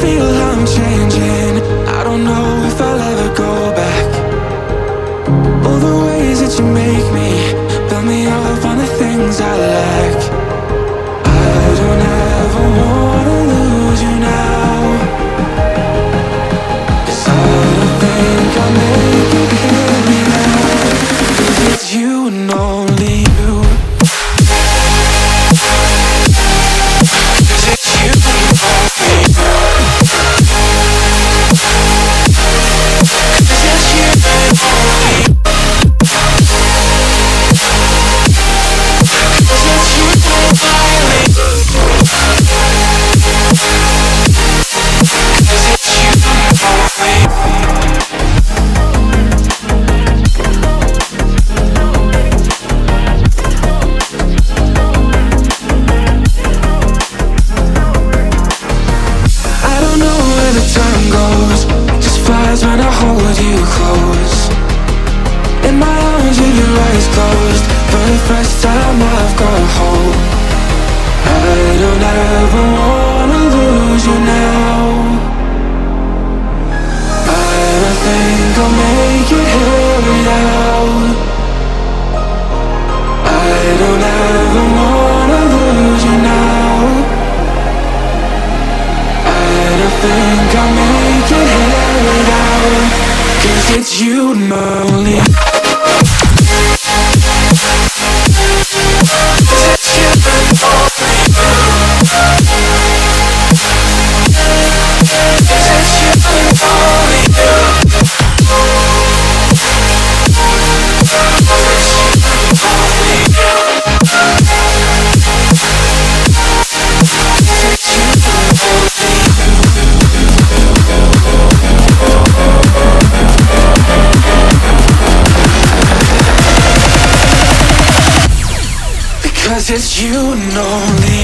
feel I'm changing. I don't know eyes when I hold you close. In my arms with your eyes closed. For the first time I've it's you lonely Cause it's you and only